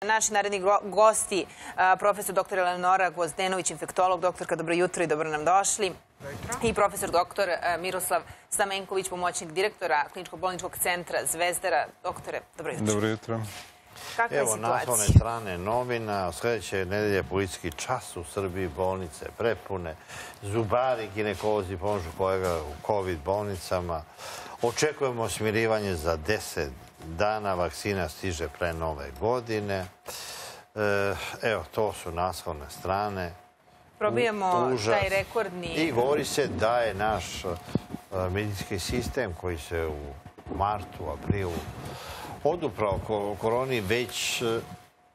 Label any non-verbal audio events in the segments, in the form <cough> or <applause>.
Naši naredni go- gosti, profesor dr. Eleonora Gvozdenović, infektolog, doktorka, dobro jutro i dobro nam došli. I profesor dr. Miroslav Stamenković, pomoćnik direktora Kliničkog bolničkog centra Zvezdara. Doktore, dobro jutro. Dobro jutro. Kakva je Evo naslovne situacija? strane novina, sljedeće nedelje policijski čas u Srbiji, bolnice prepune, zubari, ginekolozi pomažu kolega u COVID bolnicama. Očekujemo smirivanje za 10 dana, vakcina stiže pre nove godine. E, Evo, to su naslovne strane. Probijamo Užas. taj rekordni... I govori se da je naš e, medicinski sistem koji se u martu, aprilu oduprao ko- koroni već e,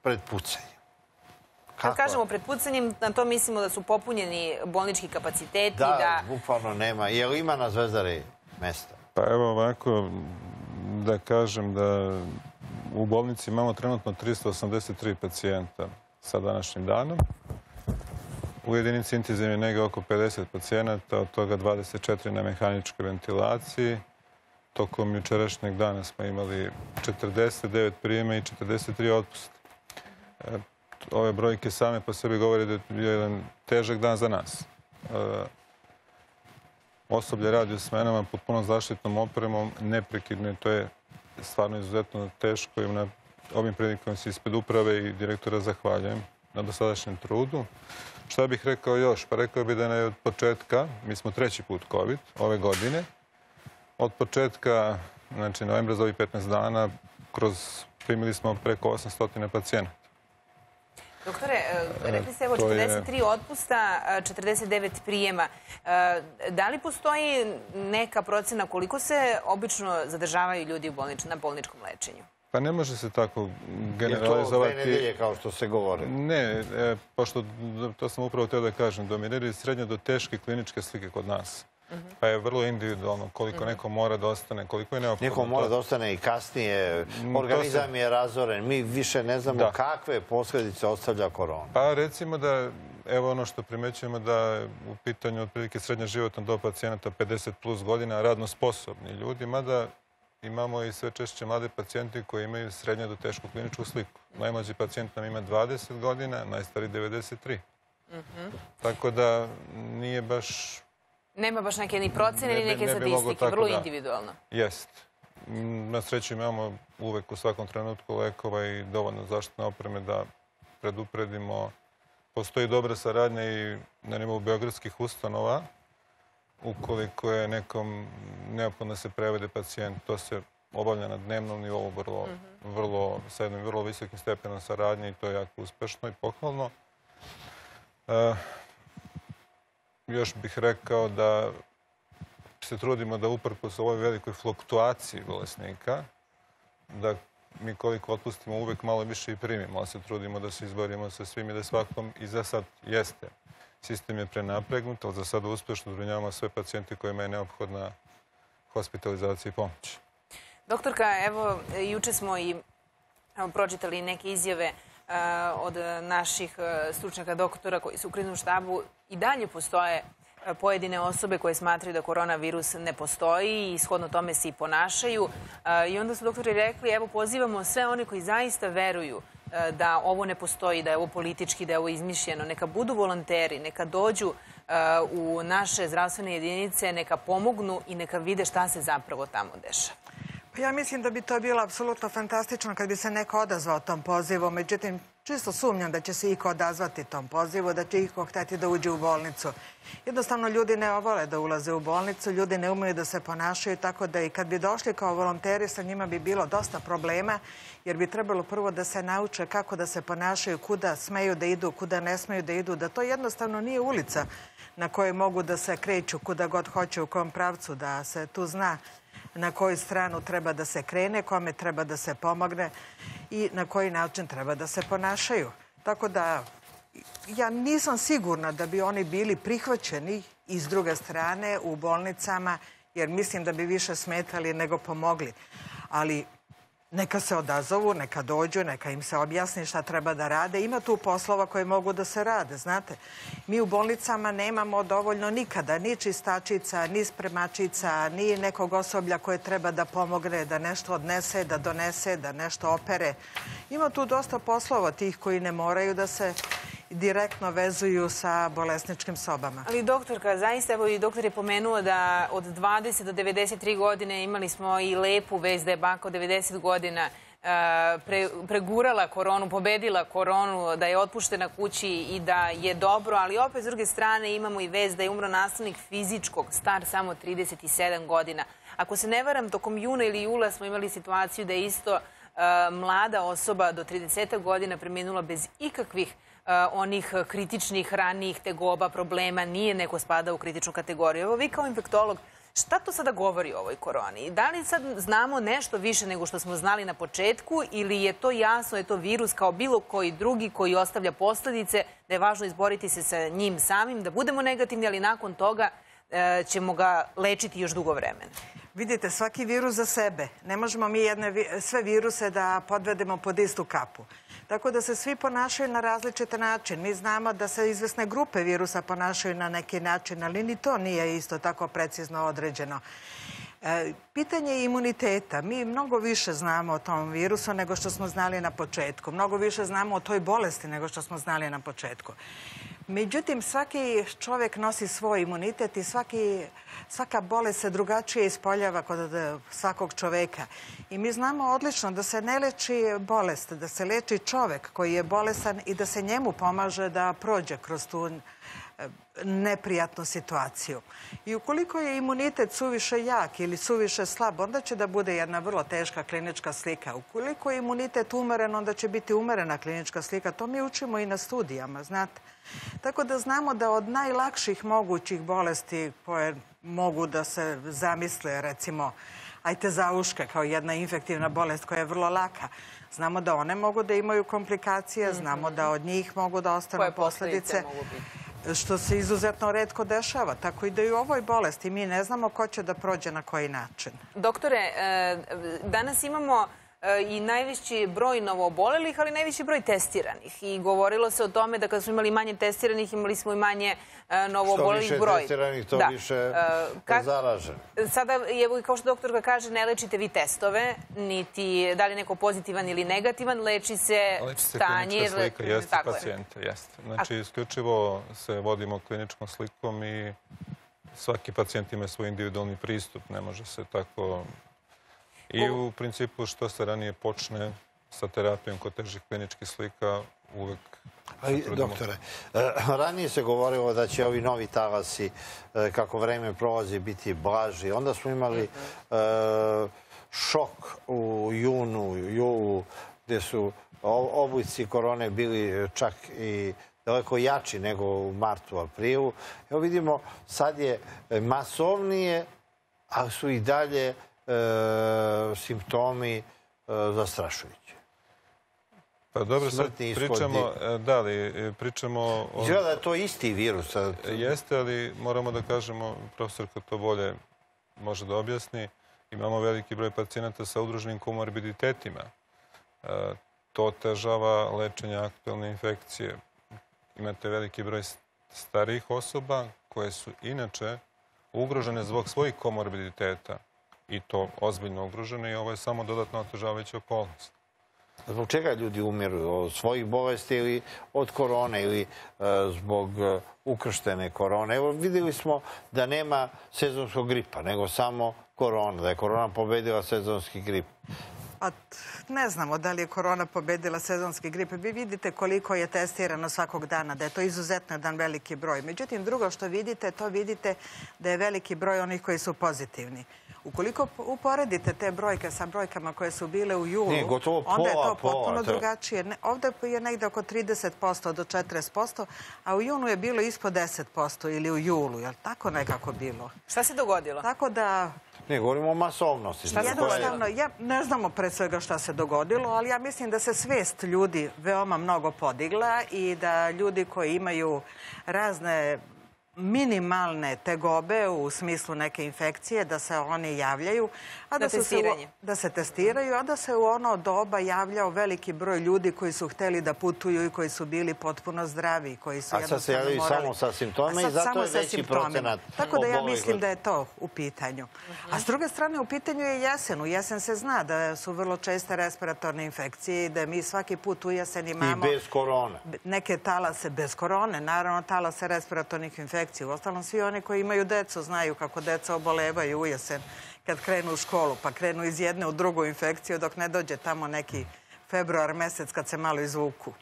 pred pucanjem. Kad kažemo pred pucanjem, na to mislimo da su popunjeni bolnički kapaciteti, Da, da... bukvalno nema. Jel ima na Zvezdari mesta? Pa evo ovako, da kažem da u bolnici imamo trenutno 383 pacijenta sa današnjim danom. U jedinici intenzivne nege oko 50 pacijenata, od toga 24 na mehaničkoj ventilaciji. Tokom jučerašnjeg dana smo imali 49 prijema i 43 otpusta. E, Ove brojke same po sebi govore da je jedan težak dan za nas. Osoblje radi u smenama pod punom zaštitnom opremom, neprekidno i to je stvarno izuzetno teško na ovim prilikom se ispred uprave i direktora zahvaljujem na dosadašnjem trudu. Šta bih rekao još? Pa rekao bih da je od početka, mi smo treći put COVID ove godine, od početka, znači novembra za ovih 15 dana, kroz primili smo preko 800 pacijenata. Doktore, e, rekli ste evo to je- 43 otpusta, e, 49 prijema. E, Da li postoji neka procena koliko se obično zadržavaju ljudi u bolnič, na bolničkom lečenju? Pa ne može se tako Je to generalizovati. dve nedelje kao što se govori? Ne, e, pošto to sam upravo teo da kažem, dominiraju srednje do teške kliničke slike kod nas. Pa je vrlo individualno koliko neko mora da ostane, koliko je neophodno. Neko mora da ostane i kasnije. Mm, Organizam je razoren. Mi više ne znamo Da. kakve posljedice ostavlja korona. Pa recimo da, evo ono što primećujemo da je u pitanju otprilike srednja životna doba pacijenata 50 plus godina radno sposobni ljudi, mada imamo i sve češće mlade pacijente koji imaju srednje do tešku kliničku sliku. Najmlađi pacijent nam ima 20 godina, najstariji 93. Tako da nije baš Nema baš neke ni procene, Ne ni neke ne statistike, vrlo da. individualno. Jest. Na sreću imamo uvek u svakom trenutku lekova i dovoljno zaštitne opreme da predupredimo. Postoji dobra saradnja i na nivou beogradskih ustanova. Ukoliko je nekom neophodno se prevede pacijent, to se obavlja na dnevnom nivou vrlo, vrlo, sa jednim vrlo visokim stepenom saradnje i to je jako uspešno i pohvalno. E, još bih rekao da se trudimo da uprkos ovoj velikoj fluktuaciji bolesnika, da mi koliko otpustimo uvek malo više i primimo, ali se trudimo da se izborimo sa svim i da svakom i za sad jeste. Sistem je prenapregnut, ali za sada uspešno zbrinjavamo sve pacijente kojima je neophodna hospitalizacija i pomoć. Doktorka, evo, juče smo i evo, pročitali neke izjave od naših e, stručnjaka doktora koji su u kriznom štabu. I dalje postoje e, pojedine osobe koje smatraju da koronavirus ne postoji i shodno tome se i ponašaju. E, I onda su doktori rekli, evo, pozivamo sve one koji zaista veruju e, da ovo ne postoji, da je ovo politički, da je ovo izmišljeno. Neka budu volonteri, neka dođu e, u naše zdravstvene jedinice, neka pomognu i neka vide šta se zapravo tamo dešava. Pa ja mislim da bi to bilo apsolutno fantastično kad bi se neko odazvao tom pozivu. Međutim, čisto sumnjam da će se iko odazvati tom pozivu, da će iko hteti da uđe u bolnicu. Jednostavno, ljudi ne vole da ulaze u bolnicu, ljudi ne umeju da se ponašaju, tako da i kad bi došli kao volonteri, sa njima bi bilo dosta problema, jer bi trebalo prvo da se nauče kako da se ponašaju, kuda smeju da idu, kuda ne smeju da idu, da to jednostavno nije ulica na kojoj mogu da se kreću kuda god hoće, u kom pravcu, da se tu zna na koju stranu treba da se krene, kome treba da se pomogne i na koji način treba da se ponašaju. Tako da ja nisam sigurna da bi oni bili prihvaćeni i s druge strane u bolnicama, jer mislim da bi više smetali nego pomogli. Ali Neka se odazovu, neka dođu, neka im se objasni šta treba da rade. Ima tu poslova koje mogu da se rade, znate. Mi u bolnicama nemamo dovoljno nikada ni čistačica, ni spremačica, ni nekog osoblja koje treba da pomogne, da nešto odnese, da donese, da nešto opere. Ima tu dosta poslova tih koji ne moraju da se direktno vezuju sa bolesničkim sobama. Ali doktorka, zaista, evo i doktor je pomenuo da od 20 do 93 godine imali smo i lepu vez da je baka od 90 godina pre, pregurala koronu, pobedila koronu, da je otpuštena kući i da je dobro, ali opet s druge strane imamo i vez da je umro nastavnik fizičkog, star samo 37 godina. Ako se ne varam, tokom juna ili jula smo imali situaciju da je isto mlada osoba do 30 godina preminula bez ikakvih onih kritičnih ranijih tegoba, problema, nije neko spada u kritičnu kategoriju. Evo vi kao infektolog, šta to sada govori o ovoj koroni? Da li sad znamo nešto više nego što smo znali na početku ili je to jasno, je to virus kao bilo koji drugi koji ostavlja posledice, da je važno izboriti se sa njim samim, da budemo negativni, ali nakon toga e, ćemo ga lečiti još dugo vremena? Vidite, svaki virus za sebe. Ne možemo mi sve viruse da podvedemo pod istu kapu. Tako da se svi ponašaju na različite način. Mi znamo da se izvesne grupe virusa ponašaju na neki način, ali ni to nije isto tako precizno određeno. E, pitanje imuniteta. Mi mnogo više znamo o tom virusu nego što smo znali na početku. Mnogo više znamo o toj bolesti nego što smo znali na početku. Međutim, svaki čovjek nosi svoj imunitet i svaki, svaka bolest se drugačije ispoljava kod svakog čoveka. I mi znamo odlično da se ne leči bolest, da se leči čovek koji je bolesan i da se njemu pomaže da prođe kroz tu neprijatnu situaciju. I ukoliko je imunitet suviše jak ili suviše slab, onda će da bude jedna vrlo teška klinička slika. Ukoliko je imunitet umeren, onda će biti umerena klinička slika. To mi učimo i na studijama, znate. Tako da znamo da od najlakših mogućih bolesti koje mogu da se zamisle, recimo, ajte zauške kao jedna infektivna bolest koja je vrlo laka. Znamo da one mogu da imaju komplikacije, znamo da od njih mogu da ostanu posljedice što se izuzetno redko dešava. Tako i da i u ovoj bolesti mi ne znamo ko će da prođe na koji način. Doktore, e, danas imamo i najveći broj novoobolelih, ali najveći broj testiranih. I govorilo se o tome da kada smo imali manje testiranih, imali smo i manje e, novoobolelih broj. Što više testiranih, to više e, zaražen. Sada, evo, kao što doktorka kaže, ne lečite vi testove, niti da li je neko pozitivan ili negativan, leči se stanje. Leči se klinička slika, jeste pacijenta, jeste. Znači, isključivo se vodimo kliničkom slikom i svaki pacijent ima svoj individualni pristup. Ne može se tako I u principu što se ranije počne sa terapijom kod težih kliničkih slika uvek Ali, doktore, e, ranije se govorilo da će ovi novi talasi, e, kako vreme prolazi, biti blaži. Onda smo imali e, šok u junu, julu, gdje su obujci korone bili čak i daleko jači nego u martu, aprilu. Evo vidimo, sad je masovnije, ali su i dalje simptomi e, zastrašujući. Pa dobro, sad pričamo, e, da li, pričamo... Izgleda da je to isti virus. Jeste, ali moramo da kažemo, profesorka to bolje može da objasni, imamo veliki broj pacijenata sa udruženim komorbiditetima. To težava lečenje aktualne infekcije. Imate veliki broj starijih osoba koje su inače ugrožene zbog svojih komorbiditeta i to ozbiljno ugrožene i ovo je samo dodatno otežavajuća okolnost. Zbog čega ljudi umiru? Od svojih bolesti ili od korone ili e, zbog e, ukrštene korone? Evo vidjeli smo da nema sezonskog gripa, nego samo korona, da je korona pobedila sezonski grip. Pa ne znamo da li je korona pobedila sezonski grip. Vi vidite koliko je testirano svakog dana, da je to izuzetno jedan veliki broj. Međutim, drugo što vidite, to vidite da je veliki broj onih koji su pozitivni. Ukoliko uporedite te brojke sa brojkama koje su bile u julu, onda je to potpuno drugačije. Ovdje je negdje oko 30% do 40%, a u junu je bilo ispod 10% ili u julu. Je li tako nekako bilo? Šta se dogodilo? Tako da... Ne, govorimo o masovnosti. Jednostavno, ja ne znamo pred svega šta se dogodilo, ali ja mislim da se svest ljudi veoma mnogo podigla i da ljudi koji imaju razne minimalne tegobe u smislu neke infekcije, da se oni javljaju. A Na su se u- da se testiraju, a da se u ono doba javljao veliki broj ljudi koji su hteli da putuju i koji su bili potpuno zdravi, koji su A sad se javljaju morali... samo sa simptomima A i zato samo je sa veći simptomima. procenat Tako da ja mislim da je to u pitanju. A s druge strane, u pitanju je jesen. U jesen se zna da su vrlo česte respiratorne infekcije i da mi svaki put u jesen I imamo bez korone. neke talase bez korone, naravno talase respiratornih infekcija. Uostalom, svi oni koji imaju decu znaju kako deca obolevaju u jesen kad krenu u školu, pa krenu iz jedne u drugu infekciju dok ne dođe tamo neki februar mesec kad se malo izvuku.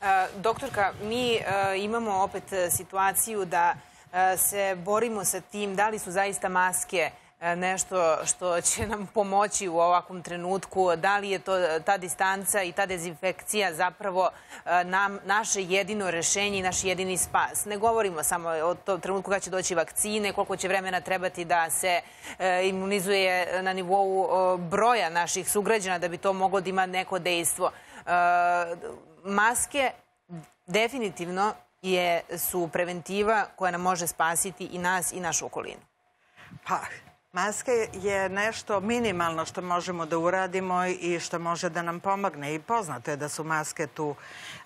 E, Doktorka, mi e, imamo opet situaciju da e, se borimo sa tim da li su zaista maske nešto što će nam pomoći u ovakvom trenutku, da li je to e, ta distanca i ta dezinfekcija zapravo e, nam, naše jedino rešenje i naš jedini spas. Ne govorimo samo o tom trenutku kada će doći vakcine, koliko će vremena trebati da se e, imunizuje na nivou e, broja naših sugrađana da bi to moglo da ima neko dejstvo. E, maske definitivno je, su preventiva koja nam može spasiti i nas i našu okolinu. Pa, maske je nešto minimalno što možemo da uradimo i što može da nam pomogne. I poznato je da su maske tu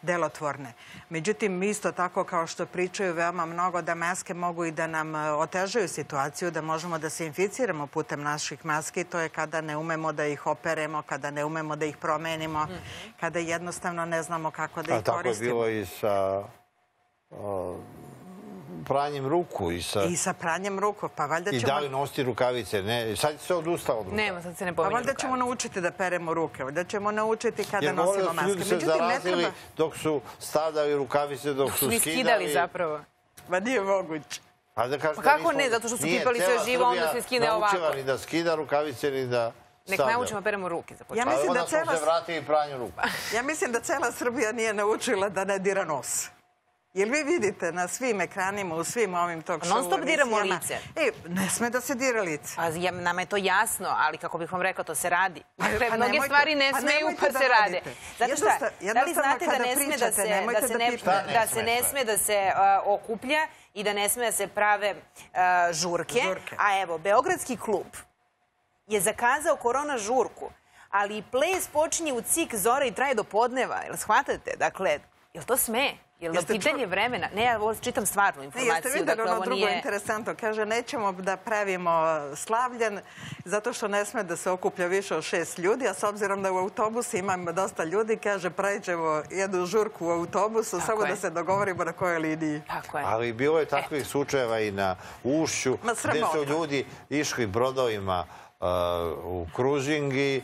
delotvorne. Međutim, isto tako kao što pričaju veoma mnogo da maske mogu i da nam e, otežaju situaciju, da možemo da se inficiramo putem naših maski, to je kada ne umemo da ih operemo, kada ne umemo da ih promenimo, kada jednostavno ne znamo kako da A ih tako je koristimo. bilo i sa o, pranjem ruku i sa... I sa pranjem ruku, pa valjda I ćemo... da li nositi rukavice? Ne, sad se odustalo od. Nema, sad se ne Pa pominje valjda ćemo naučiti da peremo ruke, valjda ćemo naučiti kada Jer nosimo maske. ljudi se zarazili treba... dok su stavljali rukavice, dok su Su skidali. skidali zapravo. Ma nije moguće. A da Pa kako nismo- ne? Zato što su Nije pipali sve živo, onda se skine naučila ovako. ni da skida rukavice, ni da Nek naučimo peremo ruke za Ja početak. mislim, A da onda smo cela, se vratili pranju ruku. ja mislim da cela Srbija nije naučila da ne dira nos. Jel vi vidite na svim ekranima, u svim ovim talk show Non stop diramo lice. E, ne sme da se dira lice. Pa ja, nama je to jasno, ali kako bih vam rekla, to se radi. Dakle, pa mnoge stvari ne pa smeju pa se rade. Zato što, Jednosta- da li znate da ne sme da se, da se ne. Šta da se sme ne sve? sme da se a, okuplja i da ne sme da se prave a, žurke. Žurke. A evo, Beogradski klub je zakazao korona žurku, ali ples počinje u cik zore i traje do podneva. Jel shvatate? Dakle, jel to sme? Jel na Jeste pitanje vremena? Ne, ja ovo čitam stvarnu informaciju. jeste vidjeli dakle, ono drugo nije... interesantno? Kaže, nećemo da pravimo slavljen zato što ne sme da se okuplja više od šest ljudi, a s obzirom da u autobusu imamo dosta ljudi, kaže, pravit ćemo jednu žurku u autobusu, Tako samo je. da se dogovorimo na kojoj liniji. Tako je. Ali bilo je takvih slučajeva i na Ušću, sramota. su ljudi išli brodovima uh, u kružingi,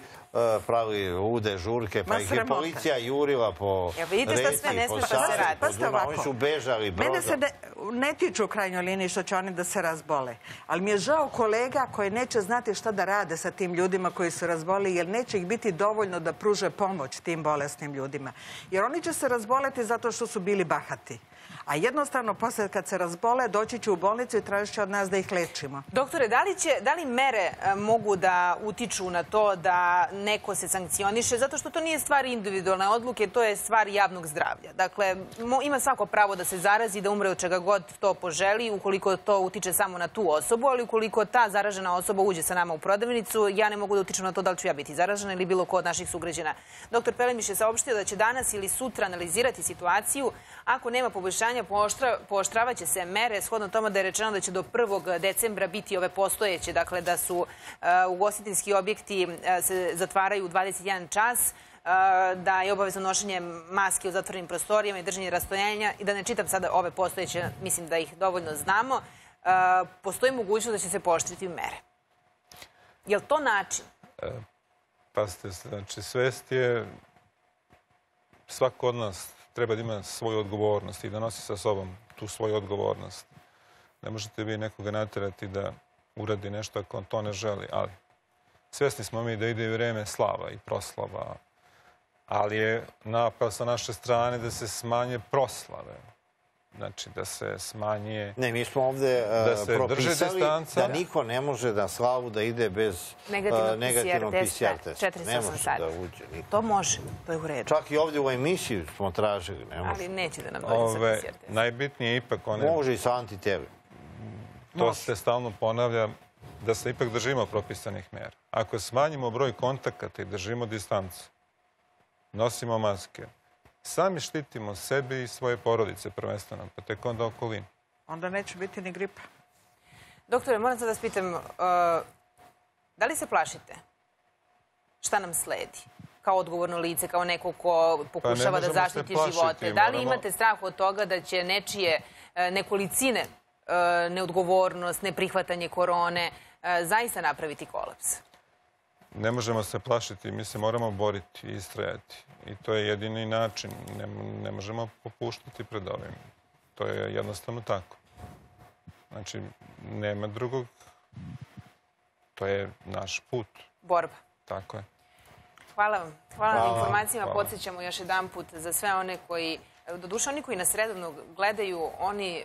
pravili lude žurke, pa Ma, ih je sramota. policija jurila po Evo, vidite šta reci, sve ne po da se Savi, radi. po Pazite Dunavu. ovako. Oni su bežali brodom. Mene se ne, ne tiču u krajnjoj liniji što će oni da se razbole. Ali mi je žao kolega koji neće znati šta da rade sa tim ljudima koji su razboli, jer neće ih biti dovoljno da pruže pomoć tim bolesnim ljudima. Jer oni će se razboleti zato što su bili bahati. A jednostavno, posle kad se razbole, doći će u bolnicu i tražit će od nas da ih lečimo. Doktore, da li, će, da li mere e, mogu da utiču na to da neko se sankcioniše? Zato što to nije stvar individualne odluke, to je stvar javnog zdravlja. Dakle, ima svako pravo da se zarazi, da umre od čega god to poželi, ukoliko to utiče samo na tu osobu, ali ukoliko ta zaražena osoba uđe sa nama u prodavnicu, ja ne mogu da utičem na to da li ću ja biti zaražena ili bilo ko od naših sugrađana. Doktor Pelemiš je saopštio da će danas ili sutra analizirati situaciju. Ako nema poboljšanja, pooštra, pooštravaće se mere, shodno tome da je rečeno da će do 1. decembra biti ove postojeće, dakle da su uh, ugostiteljski objekti uh, se zatvaraju u 21 čas, uh, da je obavezno nošenje maske u zatvorenim prostorijama i držanje rastojanja i da ne čitam sada ove postojeće, mislim da ih dovoljno znamo, postoji mogućnost da će se pooštriti mere. Je li to način? Pazite, znači svest je svako od nas treba da ima svoju odgovornost i da nosi sa sobom tu svoju odgovornost. Ne možete vi nekoga naterati da uradi nešto ako on to ne želi, ali svesni smo mi da ide i vreme slava i proslava, ali je napad sa naše strane da se smanje proslave. Znači da se smanje Ne, mi smo ovde e, Da se drže propisali da niko ne može na slavu da ide bez Negativnog e, negativnog PCR testa, testa. 48 Ne može da uđe niko. To može, to je u redu. Čak i ovdje u emisiji smo tražili, ne može. Ali neće da nam dođe sa PCR testom. najbitnije je ipak one, Može i sa antiteli. to se stalno ponavlja, da se ipak držimo propisanih mjera. Ako smanjimo broj kontakata i držimo distancu, nosimo maske, sami štitimo sebe i svoje porodice prvenstveno, pa tek onda okolinu. Onda neće biti ni gripa. Doktore, moram sad da vas pitam, uh, da li se plašite? Šta nam sledi? Kao odgovorno lice, kao neko ko pokušava da možemo se zaštiti plašiti, živote. Da li moramo- imate strah od toga da će nečije uh, nekolicine, uh, neodgovornost, neprihvatanje korone, uh, zaista napraviti kolaps? Ne možemo se plašiti, mi se moramo boriti i istrajati. I to je jedini način. Ne, ne možemo popuštati pred ovim. To je jednostavno tako. Znači, nema drugog. To je naš put. Borba. Tako je. Hvala vam. Hvala na Hvala. informacijama. Hvala. Podsjećamo još jedan put za sve one koji, doduše oni koji nas redovno gledaju, oni e,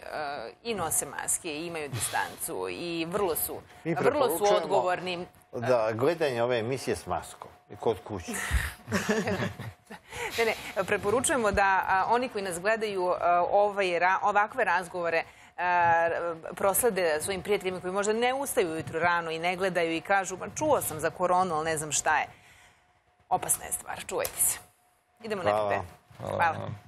i nose maske, i imaju distancu i vrlo su, vrlo su odgovorni. Da, gledanje ove emisije s maskom i kod kuće. <laughs> Ne, ne, preporučujemo da a, oni koji nas gledaju a, ovaj, ra- ovakve razgovore a, proslede svojim prijateljima koji možda ne ustaju ujutru rano i ne gledaju i kažu, ma čuo sam za koronu, ali ne znam šta je. Opasna je stvar, čuvajte se. Idemo na Hvala. kafe. Hvala vam.